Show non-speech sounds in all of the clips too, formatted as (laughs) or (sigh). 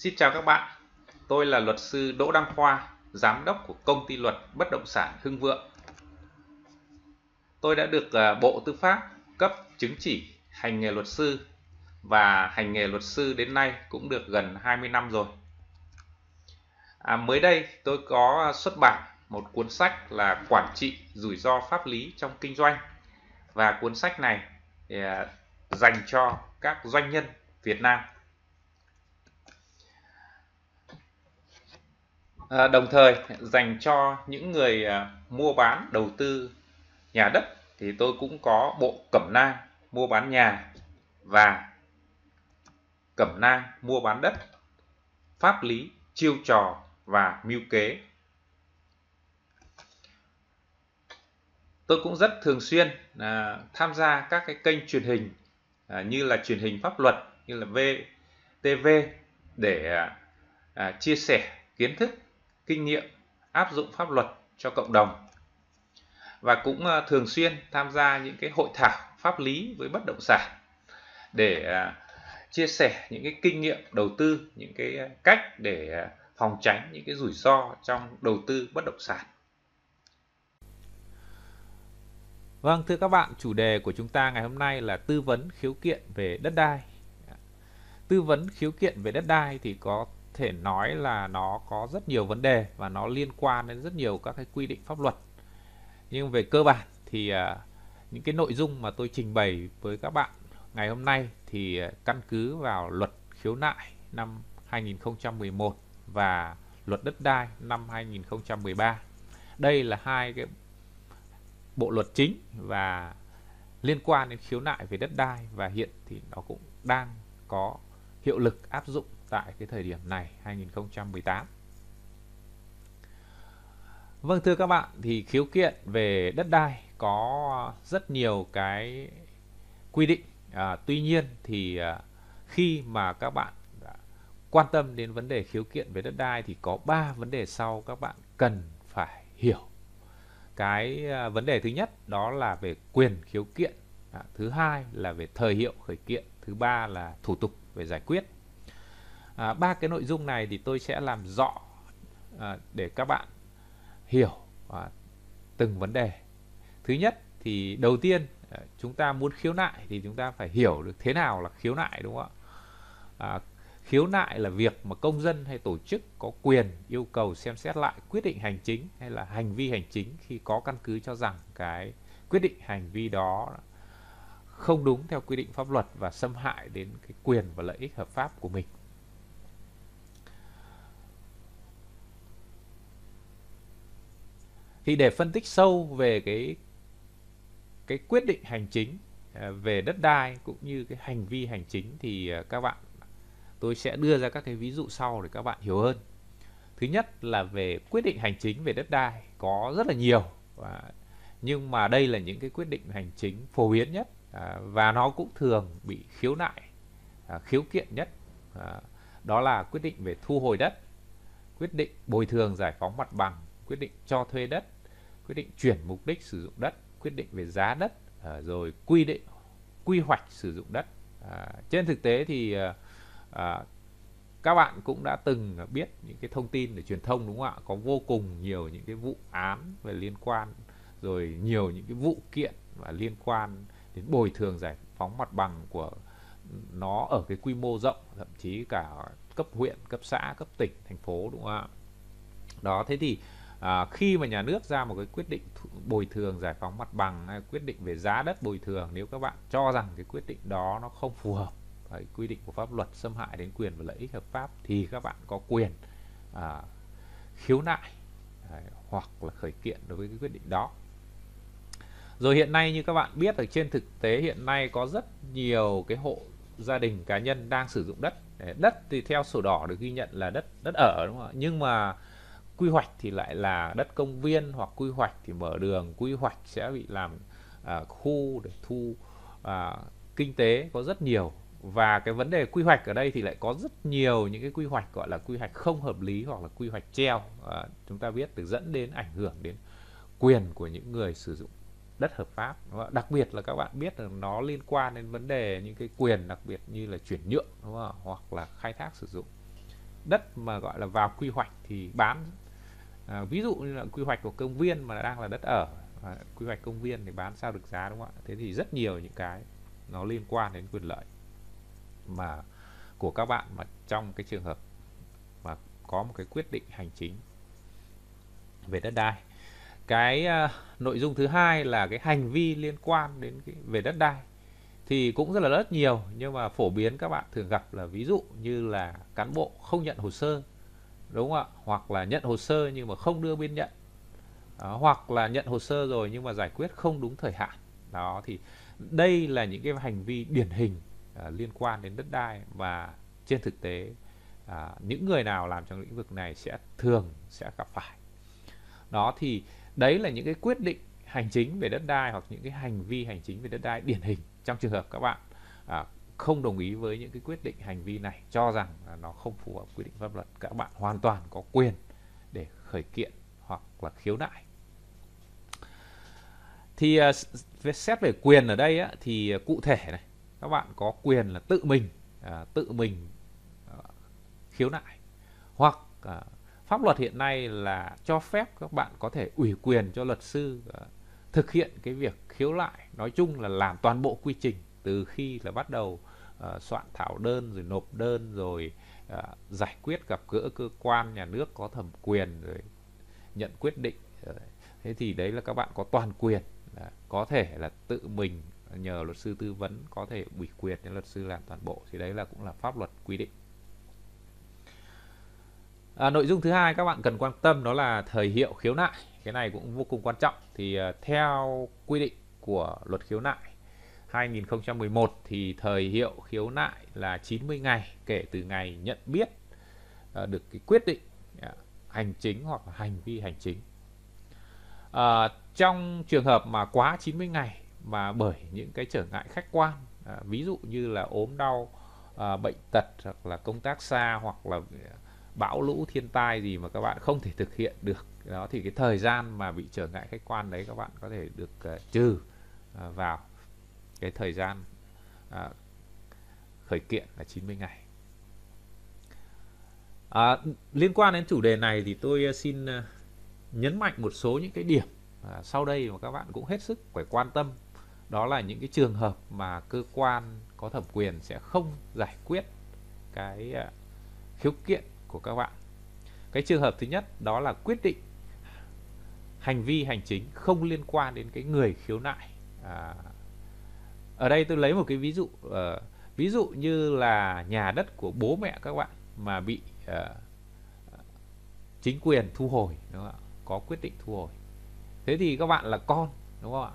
Xin chào các bạn, tôi là luật sư Đỗ Đăng Khoa, giám đốc của công ty luật bất động sản Hưng Vượng. Tôi đã được à, Bộ Tư pháp cấp chứng chỉ hành nghề luật sư và hành nghề luật sư đến nay cũng được gần 20 năm rồi. À, mới đây tôi có xuất bản một cuốn sách là Quản trị rủi ro pháp lý trong kinh doanh và cuốn sách này thì, dành cho các doanh nhân Việt Nam. À, đồng thời dành cho những người à, mua bán đầu tư nhà đất thì tôi cũng có bộ cẩm nang mua bán nhà và cẩm nang mua bán đất pháp lý chiêu trò và mưu kế. Tôi cũng rất thường xuyên à, tham gia các cái kênh truyền hình à, như là truyền hình pháp luật như là VTV để à, à, chia sẻ kiến thức kinh nghiệm áp dụng pháp luật cho cộng đồng và cũng à, thường xuyên tham gia những cái hội thảo pháp lý với bất động sản để à, chia sẻ những cái kinh nghiệm đầu tư những cái à, cách để phòng tránh những cái rủi ro trong đầu tư bất động sản Vâng, thưa các bạn, chủ đề của chúng ta ngày hôm nay là tư vấn khiếu kiện về đất đai. Tư vấn khiếu kiện về đất đai thì có thể nói là nó có rất nhiều vấn đề và nó liên quan đến rất nhiều các cái quy định pháp luật. Nhưng về cơ bản thì à, những cái nội dung mà tôi trình bày với các bạn ngày hôm nay thì à, căn cứ vào luật khiếu nại năm 2011 và luật đất đai năm 2013. Đây là hai cái bộ luật chính và liên quan đến khiếu nại về đất đai và hiện thì nó cũng đang có hiệu lực áp dụng tại cái thời điểm này 2018. Vâng thưa các bạn thì khiếu kiện về đất đai có rất nhiều cái quy định. À, tuy nhiên thì à, khi mà các bạn quan tâm đến vấn đề khiếu kiện về đất đai thì có 3 vấn đề sau các bạn cần phải hiểu cái à, vấn đề thứ nhất đó là về quyền khiếu kiện à, thứ hai là về thời hiệu khởi kiện thứ ba là thủ tục về giải quyết à, ba cái nội dung này thì tôi sẽ làm rõ à, để các bạn hiểu à, từng vấn đề thứ nhất thì đầu tiên à, chúng ta muốn khiếu nại thì chúng ta phải hiểu được thế nào là khiếu nại đúng không ạ à, khiếu nại là việc mà công dân hay tổ chức có quyền yêu cầu xem xét lại quyết định hành chính hay là hành vi hành chính khi có căn cứ cho rằng cái quyết định hành vi đó không đúng theo quy định pháp luật và xâm hại đến cái quyền và lợi ích hợp pháp của mình. Thì để phân tích sâu về cái cái quyết định hành chính à, về đất đai cũng như cái hành vi hành chính thì à, các bạn tôi sẽ đưa ra các cái ví dụ sau để các bạn hiểu hơn. Thứ nhất là về quyết định hành chính về đất đai có rất là nhiều và nhưng mà đây là những cái quyết định hành chính phổ biến nhất à, và nó cũng thường bị khiếu nại à, khiếu kiện nhất. À, đó là quyết định về thu hồi đất quyết định bồi thường giải phóng mặt bằng quyết định cho thuê đất quyết định chuyển mục đích sử dụng đất quyết định về giá đất à, rồi quy định quy hoạch sử dụng đất. À, trên thực tế thì à, à các bạn cũng đã từng biết những cái thông tin để truyền thông đúng không ạ? Có vô cùng nhiều những cái vụ án về liên quan rồi nhiều những cái vụ kiện và liên quan đến bồi thường giải phóng mặt bằng của nó ở cái quy mô rộng thậm chí cả cấp huyện cấp xã cấp tỉnh thành phố đúng không ạ? Đó thế thì à, khi mà nhà nước ra một cái quyết định bồi thường giải phóng mặt bằng hay quyết định về giá đất bồi thường nếu các bạn cho rằng cái quyết định đó nó không phù hợp với quy định của pháp luật xâm hại đến quyền và lợi ích hợp pháp thì các bạn có quyền à, khiếu nại đấy, hoặc là khởi kiện đối với cái quyết định đó. Rồi hiện nay như các bạn biết ở trên thực tế hiện nay có rất nhiều cái hộ gia đình cá nhân đang sử dụng đất. Đất thì theo sổ đỏ được ghi nhận là đất đất ở đúng không ạ? Nhưng mà quy hoạch thì lại là đất công viên hoặc quy hoạch thì mở đường quy hoạch sẽ bị làm à, khu để thu à, kinh tế có rất nhiều. Và cái vấn đề quy hoạch ở đây thì lại có rất nhiều những cái quy hoạch gọi là quy hoạch không hợp lý hoặc là quy hoạch treo. À, chúng ta biết được dẫn đến ảnh hưởng đến quyền của những người sử dụng đất hợp pháp. Đặc biệt là các bạn biết là nó liên quan đến vấn đề những cái quyền đặc biệt như là chuyển nhượng đúng không? hoặc là khai thác sử dụng đất mà gọi là vào quy hoạch thì bán à, ví dụ như là quy hoạch của công viên mà đang là đất ở à, quy hoạch công viên thì bán sao được giá đúng không ạ? Thế thì rất nhiều những cái nó liên quan đến quyền lợi mà của các bạn mà trong cái trường hợp mà có một cái quyết định hành chính về đất đai. Cái uh, nội dung thứ hai là cái hành vi liên quan đến cái về đất đai thì cũng rất là rất nhiều nhưng mà phổ biến các bạn thường gặp là ví dụ như là cán bộ không nhận hồ sơ đúng không ạ? Hoặc là nhận hồ sơ nhưng mà không đưa biên nhận. Đó, hoặc là nhận hồ sơ rồi nhưng mà giải quyết không đúng thời hạn. Đó thì đây là những cái hành vi điển hình uh, liên quan đến đất đai và trên thực tế uh, những người nào làm trong lĩnh vực này sẽ thường sẽ gặp phải. Đó thì đấy là những cái quyết định hành chính về đất đai hoặc những cái hành vi hành chính về đất đai điển hình trong trường hợp các bạn à, không đồng ý với những cái quyết định hành vi này cho rằng là nó không phù hợp quy định pháp luật các bạn hoàn toàn có quyền để khởi kiện hoặc là khiếu nại. Thì uh, xét về quyền ở đây á, thì à, cụ thể này các bạn có quyền là tự mình uh, tự mình uh, khiếu nại. Hoặc uh, pháp luật hiện nay là cho phép các bạn có thể ủy quyền cho luật sư uh, thực hiện cái việc khiếu nại nói chung là làm toàn bộ quy trình từ khi là bắt đầu uh, soạn thảo đơn rồi nộp đơn rồi uh, giải quyết gặp gỡ cơ quan nhà nước có thẩm quyền rồi nhận quyết định ờ, thế thì đấy là các bạn có toàn quyền có thể là tự mình nhờ luật sư tư vấn có thể ủy quyền cho luật sư làm toàn bộ thì đấy là cũng là pháp luật quy định. À, nội dung thứ hai các bạn cần quan tâm đó là thời hiệu khiếu nại cái này cũng vô cùng quan trọng. Thì uh, theo quy định của luật khiếu nại 2011 thì thời hiệu khiếu nại là 90 ngày kể từ ngày nhận biết ờ, được cái quyết định à, hành chính hoặc là hành vi hành chính. À, trong trường hợp mà quá 90 ngày mà bởi những cái trở ngại khách quan, à, ví dụ như là ốm đau, à, bệnh tật hoặc là công tác xa hoặc là à, bão lũ thiên tai gì mà các bạn không thể thực hiện được đó thì cái thời gian mà bị trở ngại khách quan đấy các bạn có thể được uh, trừ uh, vào cái thời gian à, khởi kiện là 90 ngày. À, liên quan đến chủ đề này thì tôi à, xin à, nhấn mạnh một số những cái điểm à, sau đây mà các bạn cũng hết sức phải quan tâm. Đó là những cái trường hợp mà cơ quan có thẩm quyền sẽ không giải quyết cái à, khiếu kiện của các bạn. Cái trường hợp thứ nhất đó là quyết định hành vi hành chính không liên quan đến cái người khiếu nại à, ở đây tôi lấy một cái ví dụ uh, ví dụ như là nhà đất của bố mẹ các bạn mà bị uh, chính quyền thu hồi đúng không ạ? Có quyết định thu hồi. Thế thì các bạn là con đúng không ạ?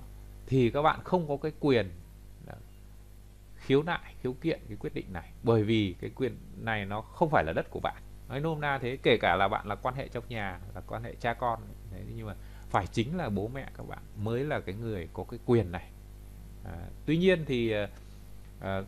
Thì các bạn không có cái quyền khiếu nại khiếu kiện cái quyết định này bởi vì cái quyền này nó không phải là đất của bạn. Nói nôm na thế kể cả là bạn là quan hệ trong nhà là quan hệ cha con thế nhưng mà phải chính là bố mẹ các bạn mới là cái người có cái quyền này à, tuy nhiên thì à, à,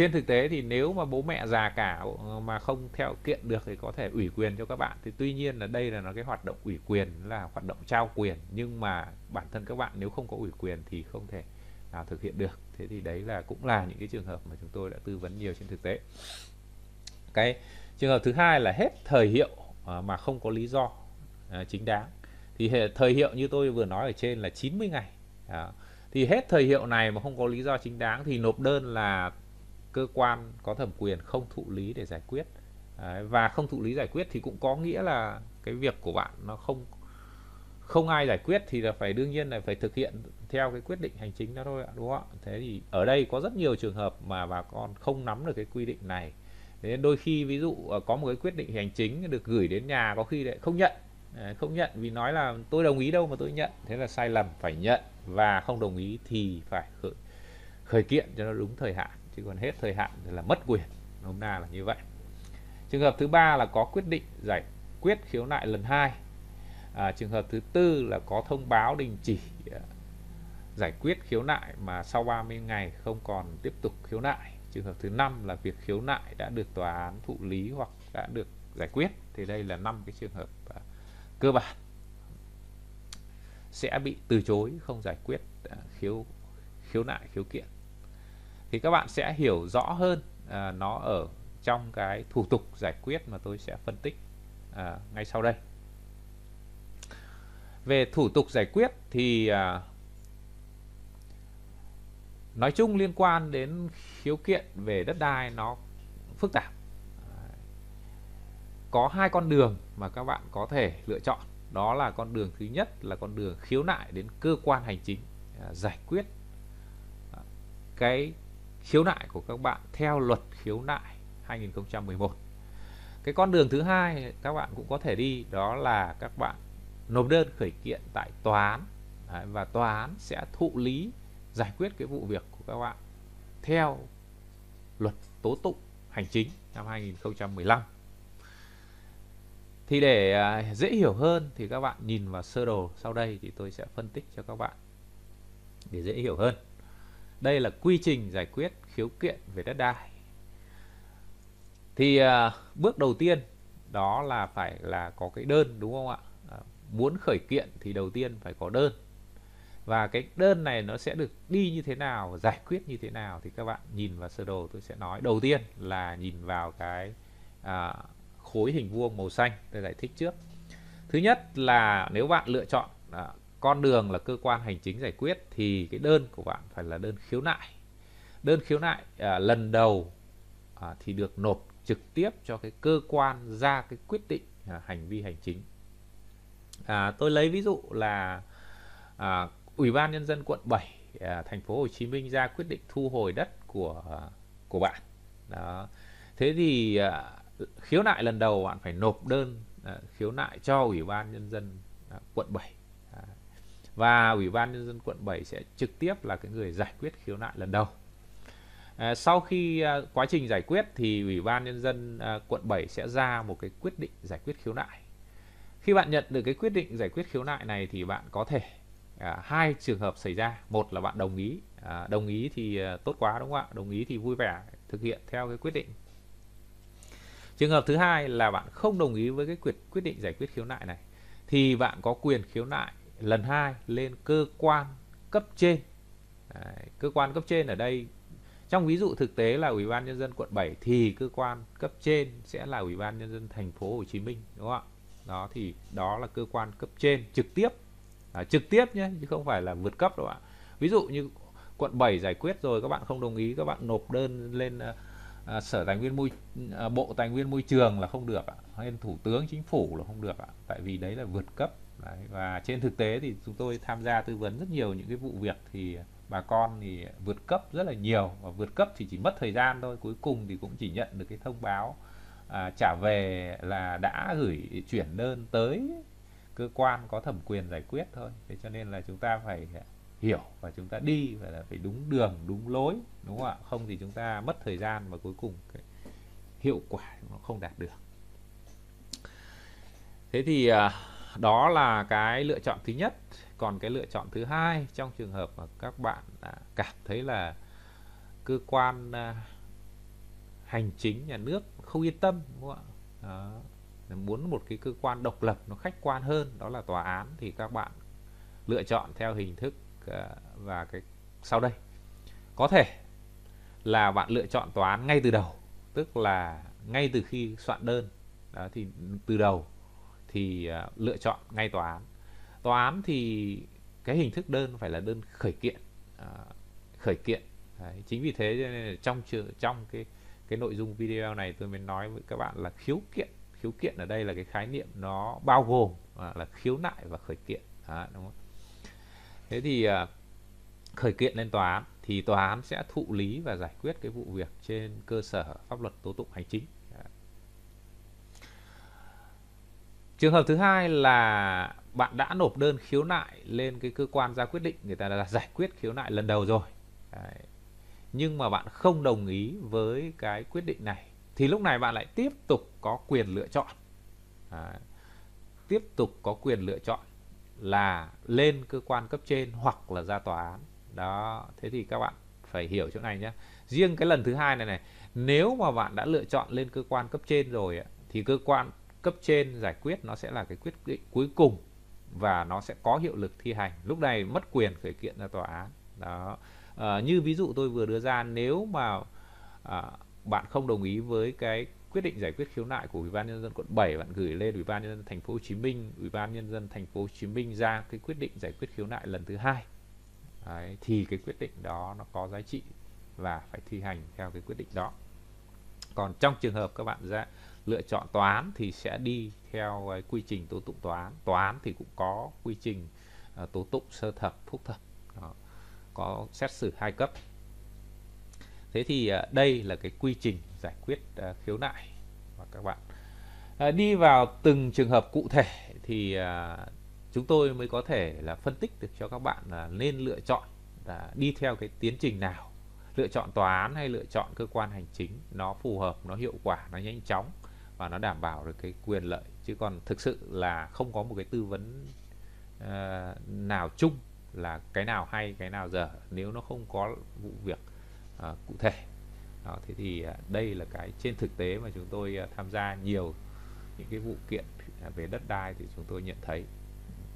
trên thực tế thì nếu mà bố mẹ già cả ờ, mà không theo kiện được thì có thể ủy quyền cho các bạn. Thì tuy nhiên là đây là nó cái hoạt động ủy quyền là hoạt động trao quyền. Nhưng mà bản thân các bạn nếu không có ủy quyền thì không thể nào thực hiện được. Thế thì đấy là cũng là những cái trường hợp mà chúng tôi đã tư vấn nhiều trên thực tế. Cái trường hợp thứ hai là hết thời hiệu à, mà không có lý do à, chính đáng. Thì thời hiệu như tôi vừa nói ở trên là 90 ngày thì hết thời hiệu này mà không có lý do chính đáng thì nộp đơn là cơ quan có thẩm quyền không thụ lý để giải quyết. Đấy, và không thụ lý giải quyết thì cũng có nghĩa là cái việc của bạn nó không không ai giải quyết thì là phải đương nhiên là phải thực hiện theo cái quyết định hành chính đó thôi ạ đúng không ạ? Thế thì ở đây có rất nhiều trường hợp mà bà con không nắm được cái quy định này. Thế đôi khi ví dụ ờ, có một cái quyết định hành chính được gửi đến nhà có khi lại không nhận. Không nhận vì nói là tôi đồng ý đâu mà tôi nhận. Thế là sai lầm phải nhận và không đồng ý thì phải khởi, khởi kiện cho nó đúng thời hạn. Chứ còn hết thời hạn thì là mất quyền. Nôm na là như vậy. Trường hợp thứ ba là có quyết định giải quyết khiếu nại lần hai. À, trường hợp thứ tư là có thông báo đình chỉ à, giải quyết khiếu nại mà sau 30 ngày không còn tiếp tục khiếu nại. Trường hợp thứ năm là việc khiếu nại đã được tòa án thụ lý hoặc đã được giải quyết. Thì đây là năm cái trường hợp à, cơ bản sẽ bị từ chối không giải quyết à, khiếu khiếu nại khiếu kiện. Thì các bạn sẽ hiểu rõ hơn à, nó ở trong cái thủ tục giải quyết mà tôi sẽ phân tích à, ngay sau đây. Về thủ tục giải quyết thì à, nói chung liên quan đến khiếu kiện về đất đai nó phức tạp. Có hai con đường mà các bạn có thể lựa chọn đó là con đường thứ nhất, là con đường khiếu nại đến cơ quan hành chính à, giải quyết. Cái khiếu nại của các bạn theo luật khiếu nại 2011 cái con đường thứ hai các bạn cũng có thể đi, đó là các bạn nộp đơn khởi kiện tại tòa án và tòa án sẽ thụ lý, giải quyết cái vụ việc của các bạn theo luật tố tụng hành chính năm 2015 thì để à, dễ hiểu hơn thì các bạn nhìn vào sơ đồ sau đây thì tôi sẽ phân tích cho các bạn để dễ hiểu hơn. Đây là quy trình giải quyết khiếu kiện về đất đai. Thì à, bước đầu tiên đó là phải là có cái đơn đúng không ạ? À, muốn khởi kiện thì đầu tiên phải có đơn. Và cái đơn này nó sẽ được đi như thế nào giải quyết như thế nào thì các bạn nhìn vào sơ đồ tôi sẽ nói. Đầu tiên là nhìn vào cái à, khối hình vuông màu xanh tôi giải thích trước. Thứ nhất là nếu bạn lựa chọn à, con đường là cơ quan hành chính giải quyết thì cái đơn của bạn phải là đơn khiếu nại. Đơn khiếu nại à, lần đầu à, thì được nộp trực tiếp cho cái cơ quan ra cái quyết định à, hành vi hành chính. À, tôi lấy ví dụ là à, ủy ban nhân dân quận 7 à, thành phố Hồ Chí Minh ra quyết định thu hồi đất của à, của bạn. Đó. Thế thì à, khiếu nại lần đầu bạn phải nộp đơn à, khiếu nại cho ủy ban nhân dân à, quận 7 à, và ủy ban nhân dân quận 7 sẽ trực tiếp là cái người giải quyết khiếu nại lần đầu. Sau khi quá trình giải quyết thì ủy ban nhân dân quận 7 sẽ ra một cái quyết định giải quyết khiếu nại. Khi bạn nhận được cái quyết định giải quyết khiếu nại này thì bạn có thể à, hai trường hợp xảy ra. Một là bạn đồng ý à, đồng ý thì à, tốt quá đúng không ạ? Đồng ý thì vui vẻ thực hiện theo cái quyết định trường hợp thứ hai là bạn không đồng ý với cái quyết quyết định giải quyết khiếu nại này thì bạn có quyền khiếu nại lần hai lên cơ quan cấp trên. Đấy, cơ quan cấp trên ở đây trong ví dụ thực tế là ủy ban nhân dân quận 7 thì cơ quan cấp trên sẽ là ủy ban nhân dân thành phố Hồ Chí Minh đúng không ạ? Đó thì đó là cơ quan cấp trên trực tiếp. À, trực tiếp nhé chứ không phải là vượt cấp đâu ạ. Ví dụ như quận 7 giải quyết rồi các bạn không đồng ý các bạn nộp đơn lên uh, à, sở tài nguyên môi à, bộ tài nguyên môi trường là không được ạ. Hay thủ tướng chính phủ là không được ạ. Tại vì đấy là vượt cấp. Đấy. và trên thực tế thì chúng tôi tham gia tư vấn rất nhiều những cái vụ việc thì bà con thì vượt cấp rất là nhiều. Và vượt cấp thì chỉ mất thời gian thôi. Cuối cùng thì cũng chỉ nhận được cái thông báo à, trả về là đã gửi chuyển đơn tới cơ quan có thẩm quyền giải quyết thôi. Thế cho nên là chúng ta phải hiểu và chúng ta đi phải là phải đúng đường, đúng lối, đúng không ạ? Không thì chúng ta mất thời gian và cuối cùng cái hiệu quả nó không đạt được. Thế thì à, đó là cái lựa chọn thứ nhất. Còn cái lựa chọn thứ hai, trong trường hợp mà các bạn à, cảm thấy là cơ quan à, hành chính nhà nước không yên tâm, đúng không ạ? Đó. muốn một cái cơ quan độc lập, nó khách quan hơn, đó là tòa án, thì các bạn lựa chọn theo hình thức Ờ, và cái sau đây. Có thể là bạn lựa chọn tòa án ngay từ đầu tức là ngay từ khi soạn đơn. Đó thì từ đầu thì uh, lựa chọn ngay tòa án. Tòa án thì cái hình thức đơn phải là đơn khởi kiện uh, khởi kiện. Đấy, chính vì thế nên trong trong cái cái nội dung video này tôi mới nói với các bạn là khiếu kiện. Khiếu kiện ở đây là cái khái niệm nó bao gồm uh, là khiếu nại và khởi kiện. Đó, đúng không? Thế thì à, khởi kiện lên tòa án thì tòa án sẽ thụ lý và giải quyết cái vụ việc trên cơ sở pháp luật tố tụng hành chính. Trường hợp thứ hai là bạn đã nộp đơn khiếu nại lên cái cơ quan ra quyết định người ta đã giải quyết khiếu nại lần đầu rồi. Đấy. nhưng mà bạn không đồng ý với cái quyết định này thì lúc này bạn lại tiếp tục có quyền lựa chọn. Đấy. tiếp tục có quyền lựa chọn là lên cơ quan cấp trên hoặc là ra tòa án. Đó thế thì các bạn phải hiểu chỗ này nhé riêng cái lần thứ hai này này nếu mà bạn đã lựa chọn lên cơ quan cấp trên rồi thì cơ quan cấp trên giải quyết nó sẽ là cái quyết định cuối cùng và nó sẽ có hiệu lực thi hành. Lúc này mất quyền khởi kiện ra tòa án. Đó. À, như ví dụ tôi vừa đưa ra nếu mà à, bạn không đồng ý với cái quyết định giải quyết khiếu nại của Ủy ban nhân dân quận 7 bạn gửi lên Ủy ban nhân dân thành phố Hồ Chí Minh, Ủy ban nhân dân thành phố Hồ Chí Minh ra cái quyết định giải quyết khiếu nại lần thứ hai. Đấy, thì cái quyết định đó nó có giá trị và phải thi hành theo cái quyết định đó. Còn trong trường hợp các bạn ra lựa chọn tòa án thì sẽ đi theo cái quy trình tố tụng tòa án. Tòa án thì cũng có quy trình uh, tố tụng sơ thẩm, phúc thẩm. Đó. Có xét xử hai cấp thế thì à, đây là cái quy trình giải quyết à, khiếu nại và các bạn. À, đi vào từng trường hợp cụ thể thì chúng tôi mới có thể là phân tích được cho các bạn là nên lựa chọn là đi theo cái tiến trình nào. Lựa chọn tòa án hay lựa chọn cơ quan hành chính nó phù hợp nó hiệu quả nó nhanh chóng và nó đảm bảo được cái quyền lợi. Chứ còn thực sự là không có một cái tư vấn uh, nào chung là cái nào hay cái nào dở. Nếu nó không có vụ việc à, cụ thể. Đó, thế thì à, đây là cái trên thực tế mà chúng tôi à, tham gia nhiều những cái vụ kiện à, về đất đai thì chúng tôi nhận thấy.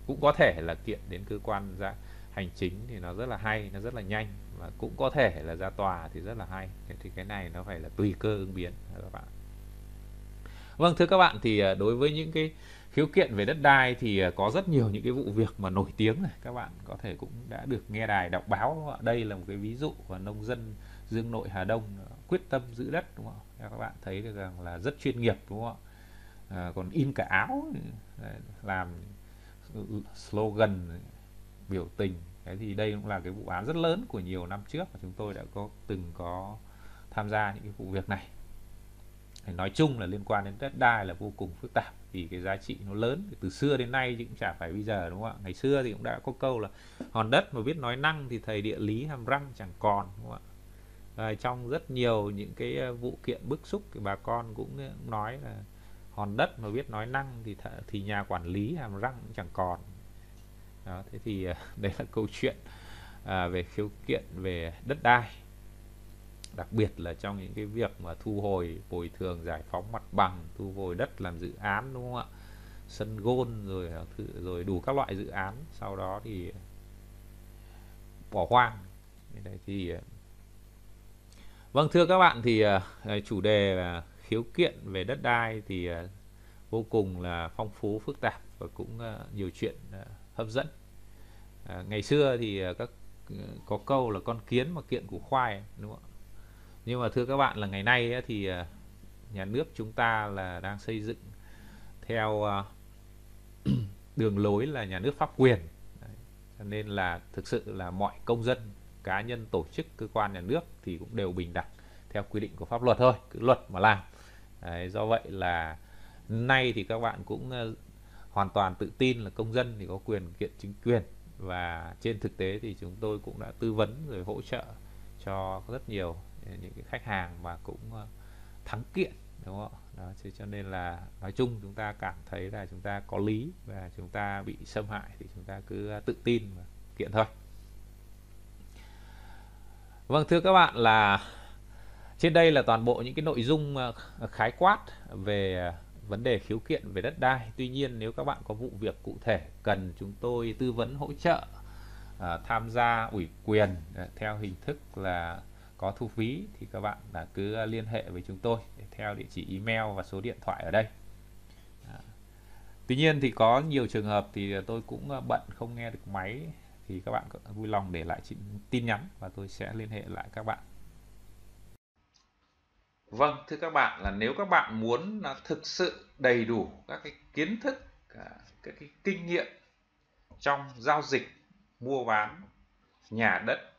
Cũng có thể là kiện đến cơ quan ra hành chính thì nó rất là hay nó rất là nhanh và cũng có thể là ra tòa thì rất là hay. Thế thì cái này nó phải là tùy cơ ứng biến các bạn. Vâng thưa các bạn thì à, đối với những cái khiếu kiện về đất đai thì à, có rất nhiều những cái vụ việc mà nổi tiếng này. Các bạn có thể cũng đã được nghe đài đọc báo. Đây là một cái ví dụ của nông dân Dương Nội Hà Đông ờ, quyết tâm giữ đất đúng không? Các bạn thấy được rằng là rất chuyên nghiệp đúng không ạ? À, còn in cả áo ừ, làm ừ, ừ, slogan biểu tình. Thế thì đây cũng là cái vụ án rất lớn của nhiều năm trước và chúng tôi đã có từng có tham gia những cái vụ việc này. Nói chung là liên quan đến đất đai là vô cùng phức tạp vì cái giá trị nó lớn. Từ xưa đến nay chứ cũng chả phải bây giờ đúng không ạ? Ngày xưa thì cũng đã có câu là hòn đất mà biết nói năng thì thầy địa lý hàm răng chẳng còn đúng không ạ? À, trong rất nhiều những cái ờ, vụ kiện bức xúc thì bà con cũng ờ, nói là hòn đất mà biết nói năng thì th- thì nhà quản lý hàm răng cũng chẳng còn. Đó thế thì (laughs) đây là câu chuyện à, về khiếu kiện về đất đai. Đặc biệt là trong những cái việc mà thu hồi bồi thường giải phóng mặt bằng thu hồi đất làm dự án đúng không ạ? Sân gôn rồi rồi đủ các loại dự án. Sau đó thì bỏ hoang. Thì Vâng thưa các bạn thì uh, chủ đề là khiếu kiện về đất đai thì uh, vô cùng là phong phú phức tạp và cũng uh, nhiều chuyện hấp dẫn. Ngày xưa thì các có câu là con kiến mà kiện củ khoai đúng không ạ? Nhưng mà thưa các bạn là ngày nay thì nhà nước chúng ta là đang xây dựng theo (clears throat) đường lối là nhà nước pháp quyền. Đấy. Cho nên là thực sự là mọi công dân cá nhân tổ chức cơ quan nhà nước thì cũng đều bình đẳng theo quy định của pháp luật thôi cứ luật mà làm. Đấy, do vậy là nay thì các bạn cũng ờ, hoàn toàn tự tin là công dân thì có quyền kiện chính quyền và trên thực tế thì chúng tôi cũng đã tư vấn rồi hỗ trợ cho rất nhiều ờ, những cái khách hàng mà cũng ờ, thắng kiện đúng không đó cho nên là nói chung chúng ta cảm thấy là chúng ta có lý và chúng ta bị xâm hại thì chúng ta cứ tự tin và kiện thôi. Vâng thưa các bạn là trên đây là toàn bộ những cái nội dung ờ, khái quát về ờ, vấn đề khiếu kiện về đất đai. Tuy nhiên nếu các bạn có vụ việc cụ thể cần chúng tôi tư vấn hỗ trợ à, tham gia ủy quyền à, theo hình thức là có thu phí thì các bạn là cứ liên hệ với chúng tôi theo địa chỉ email và số điện thoại ở đây. À. Tuy nhiên thì có nhiều trường hợp thì tôi cũng bận không nghe được máy thì các bạn vui lòng để lại tin nhắn và tôi sẽ liên hệ lại các bạn. Vâng, thưa các bạn là nếu các bạn muốn là thực sự đầy đủ các cái kiến thức, các cái kinh nghiệm trong giao dịch mua bán nhà đất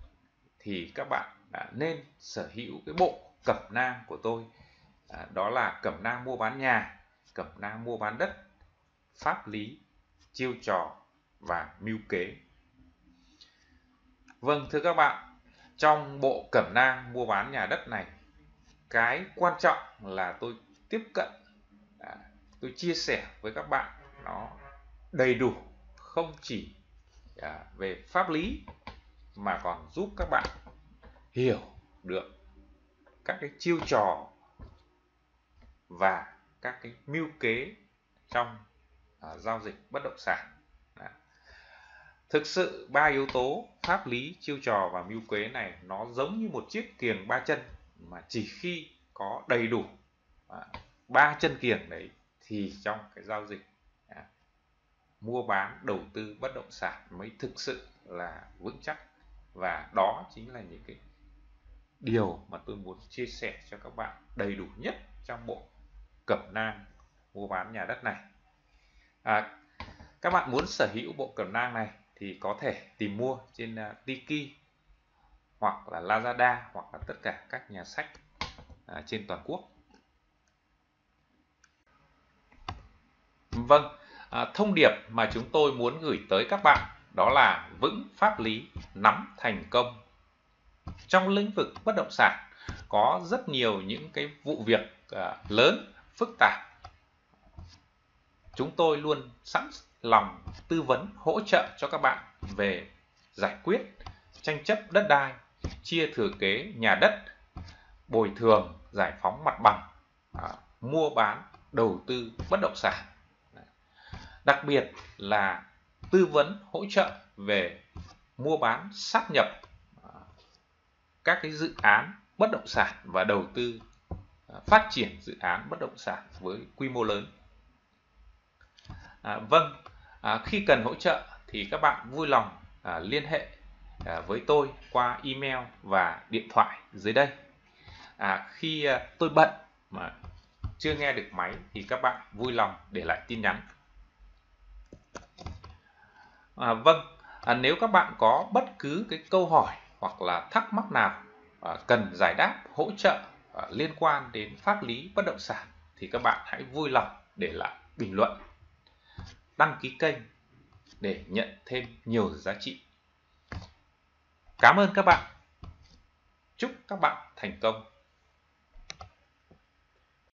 thì các bạn đã nên sở hữu cái bộ cẩm nang của tôi. À, đó là cẩm nang mua bán nhà, cẩm nang mua bán đất, pháp lý, chiêu trò và mưu kế Vâng thưa các bạn, trong bộ cẩm nang mua bán nhà đất này, cái quan trọng là tôi tiếp cận, à, tôi chia sẻ với các bạn nó đầy đủ, không chỉ à, về pháp lý mà còn giúp các bạn hiểu được các cái chiêu trò và các cái mưu kế trong à, giao dịch bất động sản thực sự ba yếu tố pháp lý chiêu trò và mưu kế này nó giống như một chiếc kiềng ba chân mà chỉ khi có đầy đủ à, ba chân kiềng đấy thì trong cái giao dịch à, mua bán đầu tư bất động sản mới thực sự là vững chắc. Và đó chính là những cái điều mà tôi muốn chia sẻ cho các bạn đầy đủ nhất trong bộ cẩm nang mua bán nhà đất này. À, các bạn muốn sở hữu bộ cẩm nang này thì có thể tìm mua trên uh, Tiki hoặc là Lazada hoặc là tất cả các nhà sách uh, trên toàn quốc Vâng, à, thông điệp mà chúng tôi muốn gửi tới các bạn đó là vững pháp lý, nắm thành công. Trong lĩnh vực bất động sản có rất nhiều những cái vụ việc à, lớn, phức tạp. Chúng tôi luôn sẵn lòng tư vấn hỗ trợ cho các bạn về giải quyết tranh chấp đất đai, chia thừa kế nhà đất, bồi thường, giải phóng mặt bằng, à, mua bán, đầu tư bất động sản đặc biệt là tư vấn hỗ trợ về mua bán sát nhập à, các cái dự án bất động sản và đầu tư à, phát triển dự án bất động sản với quy mô lớn. À, vâng, à, khi cần hỗ trợ thì các bạn vui lòng à, liên hệ à, với tôi qua email và điện thoại dưới đây. À, khi à, tôi bận mà chưa nghe được máy thì các bạn vui lòng để lại tin nhắn. À, vâng, à, nếu các bạn có bất cứ cái câu hỏi hoặc là thắc mắc nào à, cần giải đáp hỗ trợ à, liên quan đến pháp lý bất động sản thì các bạn hãy vui lòng để lại bình luận, đăng ký kênh để nhận thêm nhiều giá trị. Cảm ơn các bạn. Chúc các bạn thành công.